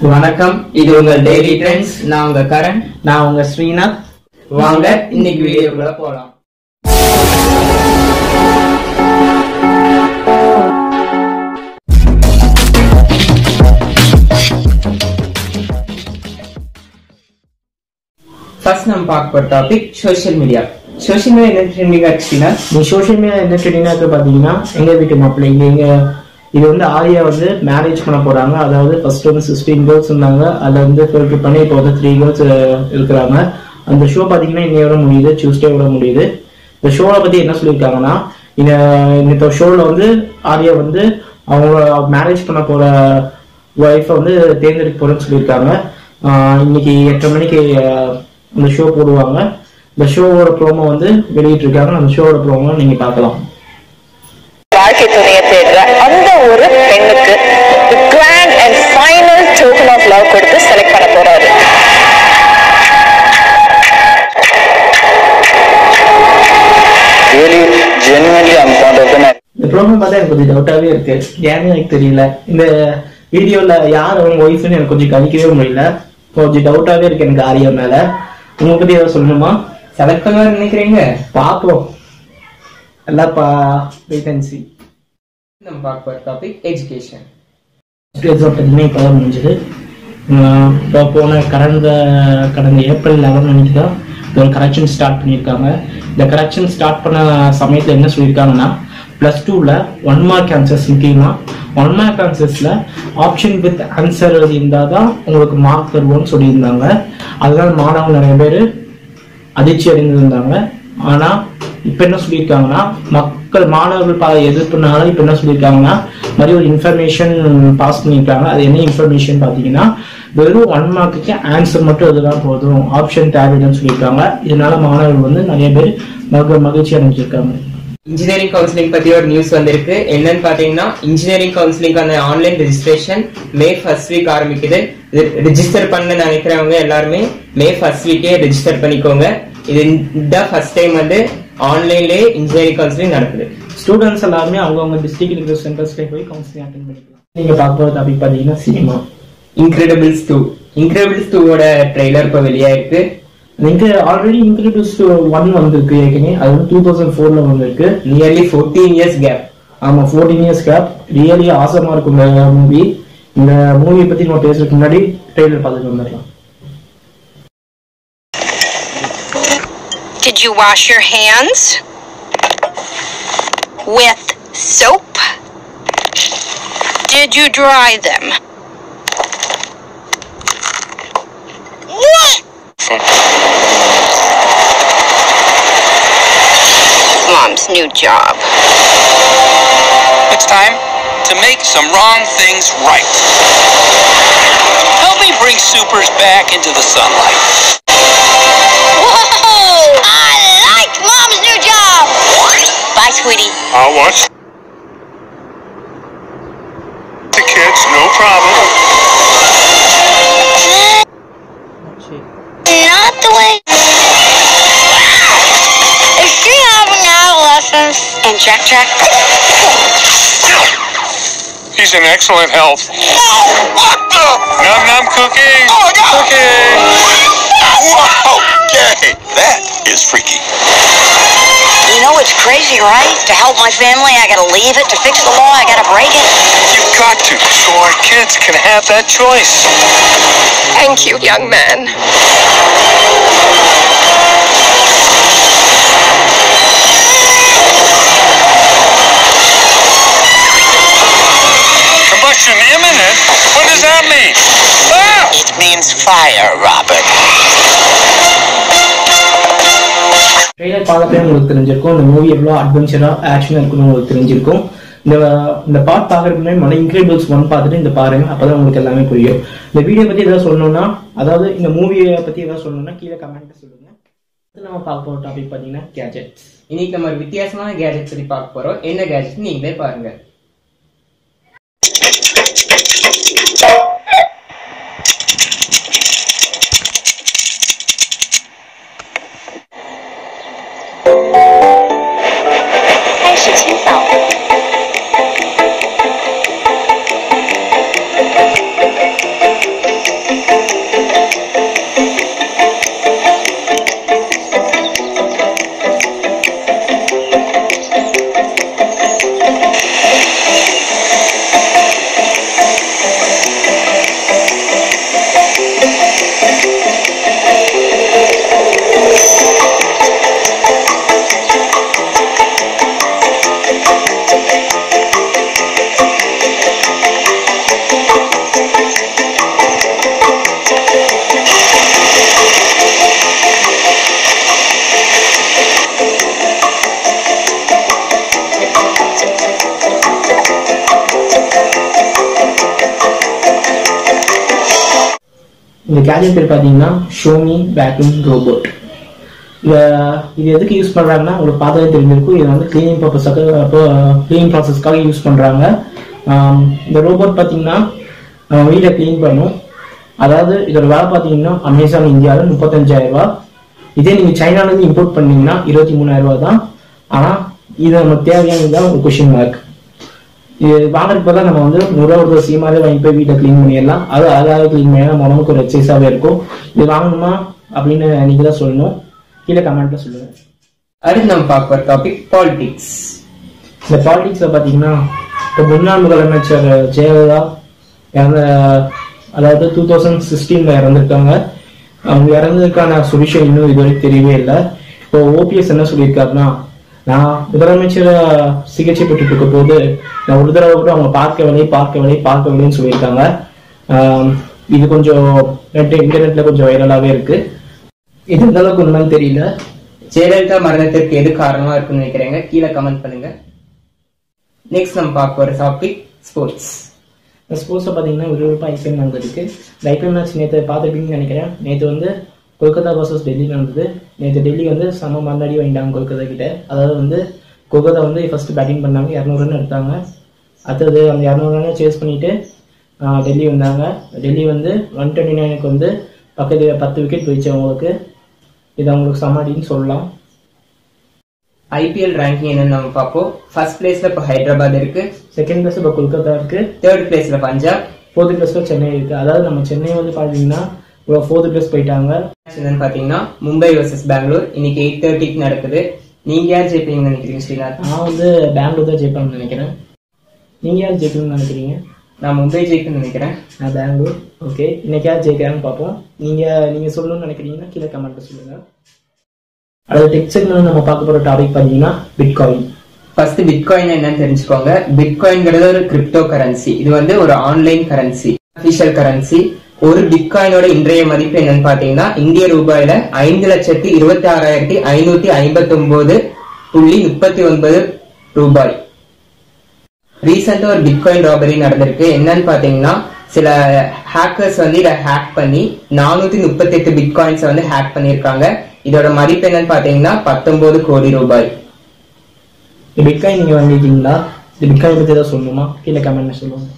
வணக்கம். இது உங்க டெய்லி ட்ரெண்ட்ஸ் நான் உங்க கரண். நான் உங்க ஸ்ரீநாத். வாங்க இன்னைக்கு வீடியோக்குள்ள போலாம். ஃபர்ஸ்ட் நம்ம பார்க்க போற topic social media social media என்ன ட்ரெண்டிங் ஆச்சுன்னா நீ சோஷியல் மீடியா என்ன ட்ரெண்டிங்காக இருக்கு பார்த்தீங்கன்னா எங்க வீட்டு மாப்பிள்ளை இங்க எங்க இது வந்து ஆரியா வந்து மேரேஜ் பண்ண போறாங்க. அதாவது ஃபர்ஸ்ட் வந்து சிக்ஸ்டீன் கேர்ள்ஸ் இருந்தாங்க. அதுல வந்து ஃபில்டர் பண்ணி இப்போ வந்து த்ரீ கேர்ள்ஸ் இருக்கிறாங்க. அந்த ஷோ பார்த்தீங்கன்னா இன்னையோட முடியுது. டியூஸ்டேவோட முடியுது. இந்த ஷோவை பத்தி என்ன சொல்லியிருக்காங்கன்னா இந்த இந்த ஷோவில் வந்து ஆரியா வந்து அவங்க மேரேஜ் பண்ண போற ஒய்ஃபை வந்து தேர்ந்தெடுக்க போறேன்னு சொல்லியிருக்காங்க. இன்னைக்கு எட்டரை மணிக்கு இந்த ஷோ போடுவாங்க. இந்த ஷோவோட ப்ரோமோ வந்து வெளியிட்டிருக்காங்க. அந்த ஷோவோட ப்ரோமோ நீங்க பார்க்கலாம். வாழ்க்கை துணையை தேடுற அந்த ஒரு பெண்ணுக்கு grand and final token of love கொடுத்து செலக்ட் பண்ண போறாரு. Really genuinely I'm fond of them. இந்த ப்ரோமோ பார்த்தா எனக்கு கொஞ்சம் டவுட்டாவே இருக்கு. ஏன்னு எனக்கு தெரியல. இந்த வீடியோல யார் அவங்க ஒய்ஃப்னு எனக்கு கொஞ்சம் கணிக்கவே முடியல. கொஞ்சம் டவுட்டாவே இருக்கு எனக்கு ஆரியா மேல. உங்க பத்தி ஏதாவது சொல்லணுமா? செலக்ட் பண்ணுவார் நினைக்கிறீங்க? பார்ப்போம். அண்ட் சி நம்ம பார்க்க போற டாபிக் எஜுகேஷன் எக்ஸாம் பார்த்தீங்கன்னா இப்போ தான் முடிஞ்சது இப்போ போன கடந்த கடந்த ஏப்ரல் லெவன் அன்னைக்கு தான் ஒரு கரெக்ஷன் ஸ்டார்ட் பண்ணியிருக்காங்க. இந்த கரெக்ஷன் ஸ்டார்ட் பண்ண சமயத்தில் என்ன சொல்லியிருக்காங்கன்னா ப்ளஸ் டூவில் ஒன் மார்க் ஆன்சர்ஸ் முக்கியமாக ஒன் மார்க் ஆன்சர்ஸில் ஆப்ஷன் வித் ஆன்சர் இருந்தால் தான் உங்களுக்கு மார்க் தருவோம்னு சொல்லியிருந்தாங்க. அதனால மாணவர்கள் நிறைய பேர் அதிர்ச்சி அடைந்திருந்தாங்க. ஆனா இப்ப என்ன சொல்லியிருக்காங்கன்னா மக்கள் மாணவர்கள் பல எதிர்ப்புனால இப்ப என்ன சொல்லியிருக்காங்கன்னா மாதிரி ஒரு இன்ஃபர்மேஷன் பாஸ் பண்ணியிருக்காங்க அது என்ன இன்ஃபர்மேஷன் பாத்தீங்கன்னா வெறும் ஒன் மார்க்குக்கு ஆன்சர் மட்டும் இதுதான் போதும். ஆப்ஷன் தேவையில்லைன்னு சொல்லியிருக்காங்க இதனால மாணவர்கள் வந்து நிறைய பேர் மக மகிழ்ச்சி அடைஞ்சிருக்காங்க. இன்ஜினியரிங் கவுன்சிலிங் பத்தி ஒரு நியூஸ் வந்திருக்கு. என்னன்னு பாத்தீங்கன்னா engineering கவுன்சிலிங்கான online registration May first week ஆரம்பிக்குது. ரிஜிஸ்டர் பண்ண நினைக்கிறவங்க எல்லாருமே மே ஃபர்ஸ்ட் வீக்கே ரிஜிஸ்டர் பண்ணிக்கோங்க. இது இந்த ஃபர்ஸ்ட் டைம் வந்து ஆன்லைன்லயே இன்ஜினியரிங் கவுன்சிலிங் நடக்குது. ஸ்டூடெண்ட்ஸ் எல்லாருமே அவங்கவுங்க டிஸ்ட்ரிக்ட் இருக்கிற சென்டர்ஸ்ல போய் கவுன்சிலிங் அட்டன் பண்ணிக்கலாம். நீங்க பார்க்க போகிற டாபிக் பாத்தீங்கன்னா சினிமா இன்கிரெடிபிள்ஸ் டூ இன்கிரெடிபிள்ஸ் டூவோட ட்ரெய்லர் இப்போ வெளியாயிருக்கு. நீங்க ஆல்ரெடி இன்க்ரிடியூஸ் ஒன் வந்திருக்கு ஏற்கனவே. அது வந்து டூ தௌசண்ட் ஃபோர்ல வந்திருக்கு. நியர்லி ஃபோர்டீன் இயர்ஸ் கேப் ஆமா ஃபோர்டீன் இயர்ஸ் கேப் ரியலி ஆசமா இருக்கும் இந்த மூவி இந்த மூவியை பத்தி நம்ம பேசுறதுக்கு முன்னாடி ட்ரெய்லர் பார்த்துட்டு வந்துடலாம். Did you wash your hands? With soap? Did you dry them? Mom's new job. It's time to make some wrong things right. Help me bring supers back into the sunlight. Sweetie. I'll watch the kids, no problem. Not the way. Is she having adolescence? And Jack Jack? He's in excellent health. Oh, what the? Num num cooking. Cooking. Wow! Okay, that is freaky. You know it's crazy, right? To help my family, I gotta leave it. To fix the law, I gotta break it. You've got to, so our kids can have that choice. Thank you, young man. Trailer பார்த்தப்பே உங்களுக்கு தெரிஞ்சிருக்கும். இந்த movie எவ்வளோ அட்வென்ச்சரா ஆக்ஷனாக இருக்குன்னு உங்களுக்கு தெரிஞ்சிருக்கும். இந்த இந்த part பார்க்கறதுக்கு முன்னாடி மன இன்க்ரெடிபிள்ஸ் ஒன் பார்த்துட்டு இந்த பாருங்க அப்பதான் உங்களுக்கு எல்லாமே புரியும். இந்த வீடியோ பத்தி ஏதாவது சொல்லணும்னா அதாவது இந்த மூவியை பத்தி ஏதாவது சொல்லணும்னா கீழே கமெண்ட் சொல்லுங்க. அடுத்து நம்ம பார்க்க போற டாபிக் பாத்தீங்கன்னா கேஜெட்ஸ் இன்னைக்கு நம்ம ஒரு வித்தியாசமான கேஜெட் பத்தி பார்க்க போறோம். என்ன கேஜெட் நீங்களே பாருங்க. இந்த கேஜெட் பேர் பார்த்தீங்கன்னா ஷோமி வேக்யூம் ரோபோட் இதை இது எதுக்கு யூஸ் பண்ணுறாங்கன்னா உங்களுக்கு பார்த்தாலே தெரிஞ்சிருக்கும். இது வந்து க்ளீனிங் பர்பஸாக அப்போ க்ளீனிங் ப்ராசஸ்க்காக யூஸ் பண்ணுறாங்க இந்த ரோபோட் பார்த்தீங்கன்னா வீடை க்ளீன் பண்ணும். அதாவது இதோட வேலை பார்த்தீங்கன்னா அமேசான் இந்தியாவில் முப்பத்தஞ்சாயிரரூபா இதே நீங்கள் சைனாலேருந்து இம்போர்ட் பண்ணீங்கன்னா இருபத்தி மூணாயிரரூபா தான். ஆனால் இது நமக்கு தேவையானது தான் ஒரு கொஷின் மார்க் வாங்குறதுக்கு பதிலா நம்ம வந்து நூறுரூவா ஒரு சீமாவே வாங்கி போய் வீட்டை க்ளீன் பண்ணிடலாம். அது அதாவது க்ளீன் பண்ணி நம்ம உடம்புக்கு ஒரு எக்ஸசைஸாகவே இருக்கும். இது வாங்கணுமா அப்படின்னு நீங்க தான் சொல்லணும். கீழே கமெண்ட்ல சொல்லுங்க. அடுத்து நம்ம பார்க்க போற டாபிக் பாலிடிக்ஸ் இந்த பாலிடிக்ஸ்ல பாத்தீங்கன்னா இப்போ முன்னாள் முதலமைச்சர் ஜெயலலிதா இறந்த அதாவது டூ தௌசண்ட் சிக்ஸ்டீன்ல இறந்துருக்காங்க. அவங்க இறந்ததுக்கான சொல்யூஷன் இன்னும் இதுவரைக்கும் தெரியவே இல்லை. இப்போ ஓபிஎஸ் என்ன சொல்லியிருக்காருன்னா நான் முதலமைச்சர் சிகிச்சை பெற்றுட்டு இருக்க போது நான் ஒரு தடவை கூட அவங்க பார்க்கவில்லை பார்க்கவில்லை பார்க்கவில்லைன்னு சொல்லியிருக்காங்க. இது கொஞ்சம் நெட் இன்டர்நெட்ல கொஞ்சம் வைரலாவே இருக்கு. இது எந்த அளவுக்கு உண்மைன்னு தெரியல. ஜெயலலிதா மரணத்திற்கு எது காரணமா இருக்குன்னு நினைக்கிறீங்க? கீழே கமெண்ட் பண்ணுங்க. நெக்ஸ்ட் நம்ம பார்க்க போற டாபிக் ஸ்போர்ட்ஸ் இந்த ஸ்போர்ட்ஸை பார்த்தீங்கன்னா விறுவிறுப்பாக ஐபிஎல் நடந்திருக்கு. இந்த ஐபிஎல் மேட்ச் நேற்று பார்த்துருப்பீங்கன்னு நினைக்கிறேன். நேற்று வந்து கொல்கத்தா வர்சஸ் டெல்லி நடந்தது. நேற்று டெல்லி வந்து செம மந்தாடி வாங்கிட்டாங்க கொல்கத்தா கிட்ட. அதாவது வந்து கொல்கத்தா வந்து ஃபர்ஸ்ட் பேட்டிங் பண்ணாங்க. இரநூறு ரன் எடுத்தாங்க. அடுத்தது அந்த இரநூறு ரன்னை சேஸ் பண்ணிட்டு ஆஹ், டெல்லி வந்தாங்க. டெல்லி வந்து ஒன் டுவெண்ட்டி நைனுக்கு வந்து பக்கத்து பத்து விக்கெட் போயிடுச்சு அவங்களுக்கு. இது அவங்களுக்கு சமாடின்னு சொல்லலாம். ஐபிஎல் ரேங்கிங் என்னன்னு நம்ம பார்ப்போம். ஃபர்ஸ்ட் பிளேஸ்ல இப்போ ஹைதராபாத் இருக்கு. செகண்ட் பிளேஸ் இப்போ கொல்கத்தா இருக்கு. தேர்ட் பிளேஸ்ல பஞ்சாப். ஃபோர்த்து பிளேஸ்ல சென்னை இருக்கு. அதாவது நம்ம சென்னை வந்து பார்த்தீங்கன்னா ஃபோர்த்து பிளேஸ் போயிட்டாங்க. என்னன்னு பாத்தீங்கன்னா மும்பை வர்சஸ் பெங்களூர் இன்னைக்கு எயிட் தேர்ட்டிக்கு நடக்குது. நீங்க யார் ஜெயிப்பீங்கன்னு நினைக்கிறீங்க ஸ்ரீநாத் நான் வந்து பெங்களூர் தான் ஜெயிப்பாங்கன்னு நினைக்கிறேன். நீங்க யார் ஜெயிக்கணும்னு நினைக்கிறீங்க? நான் மும்பை ஜெயிக்கணும்னு நினைக்கிறேன். நான் பெங்களூர் ஓகே இன்னைக்கு யார் ஜெயிக்கிறான்னு பார்ப்போம் நீங்க நீங்க சொல்லணும்னு நினைக்கிறீங்கன்னா கீழே கமெண்ட்ல சொல்லுங்க. அடுத்த டெக் செக்மெண்ட் நம்ம பார்க்க போற டாபிக் பார்த்தீங்கன்னா பிட்காயின் ஃபர்ஸ்ட் பிட்காயின் என்னன்னு தெரிஞ்சுக்கோங்க. பிட்காயின்ங்கிறது ஒரு கிரிப்டோ கரன்சி இது வந்து ஒரு ஆன்லைன் கரன்சி அபிஷியல் கரன்சி ஒரு பிட்காயினோட இன்றைய மதிப்பு என்னன்னு பாத்தீங்கன்னா இந்திய ரூபாயில ஐந்து லட்சத்தி இருபத்தி ஆறாயிரத்தி ஐநூத்தி ஐம்பத்தி ஒன்பது புள்ளி முப்பத்தி ஒன்பது ரூபாய் ரீசெண்டா ஒரு பிட்காயின் ராபரி நடந்திருக்கு. என்னன்னு பாத்தீங்கன்னா சில ஹேக்கர்ஸ் வந்து இதை ஹேக் பண்ணி நானூத்தி முப்பத்தி எட்டு பிட்காயின்ஸ் வந்து ஹேக் பண்ணியிருக்காங்க. இதோட மதிப்பு என்னன்னு பாத்தீங்கன்னா பத்தொன்பது கோடி ரூபாய். பிட்காயின் நீங்க வாங்கிட்டீங்களா பிட்காயின் பத்தி ஏதாவது சொல்லணுமா? கீழே கமெண்ட்ல சொல்லுவாங்க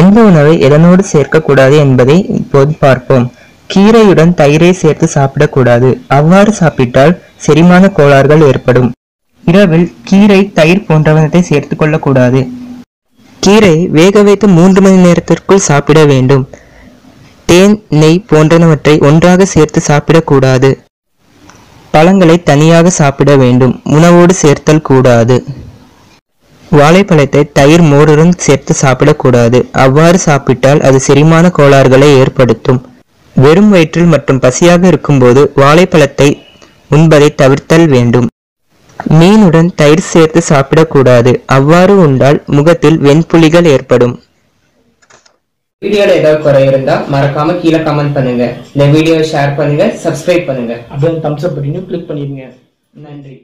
எந்த உணவை எதனோடு சேர்க்கக்கூடாது என்பதை இப்போது பார்ப்போம். கீரையுடன் தயிரை சேர்த்து சாப்பிடக்கூடாது. அவ்வாறு சாப்பிட்டால் செரிமான கோளாறுகள் ஏற்படும். இரவில் கீரை தயிர் போன்றவற்றை சேர்த்து கொள்ளக்கூடாது. கீரை வேக வைத்து மூன்று மணி நேரத்திற்குள் சாப்பிட வேண்டும். தேன் நெய் போன்றனவற்றை ஒன்றாக சேர்த்து சாப்பிடக்கூடாது. பழங்களை தனியாக சாப்பிட வேண்டும். உணவோடு சேர்த்தல் கூடாது. வாழைப்பழத்தை தயிர் மோருடன் சேர்த்து சாப்பிடக்கூடாது. அவ்வாறு சாப்பிட்டால் அது செரிமான கோளாறுகளை ஏற்படுத்தும். வெறும் வயிற்றில் மற்றும் பசியாக இருக்கும்போது வாழைப்பழத்தை உண்பதை தவிர்த்தல் வேண்டும். மீனுடன் தயிர் சேர்த்து சாப்பிடக்கூடாது. அவ்வாறு உண்டால் முகத்தில் வெண்புலிகள் ஏற்படும். வீடியோல ஏதாவது குறை இருந்தா மறக்காம கீழே கமெண்ட் பண்ணுங்க. இந்த வீடியோவை ஷேர் பண்ணுங்க சப்ஸ்கிரைப் பண்ணுங்க. அப்படியே தம்ஸ் அப் கிளிக் பண்ணிருங்க நன்றி.